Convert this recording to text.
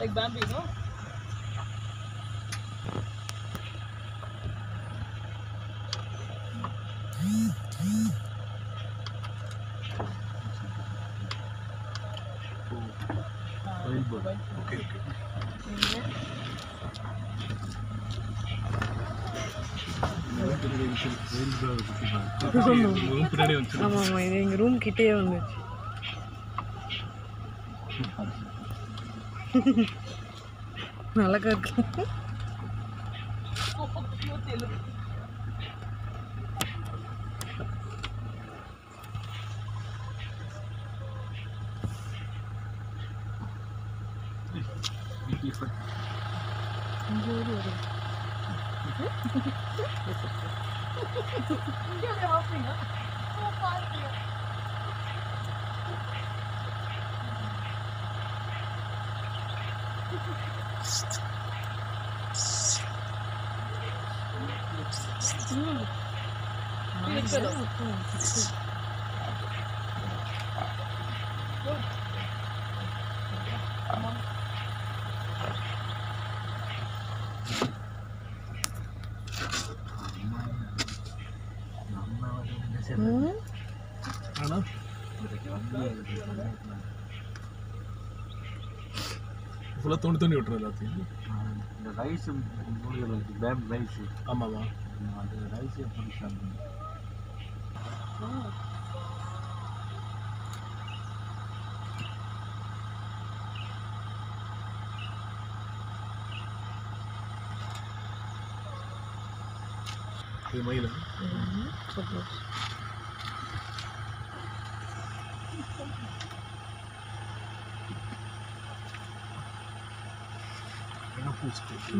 Like Bambi, no? Okay, okay. ஆமாம் ஆமாம் இது எங்கள் ரூம் கிட்டே வந்துச்சு அழகா இருக்கு ம் ആണോ ஃபுல்லாக தோண்டி தோண்டி விட்டுரும் எல்லாத்தையும். இந்த ரைஸ் மூலிகள் இருக்கு. பேம் ரைஸ் ஆமாம்மா. அந்த ரைஸ் எப்படி சாப்பிடணும் இது மயில்? சூப்பர் 那个裤子还是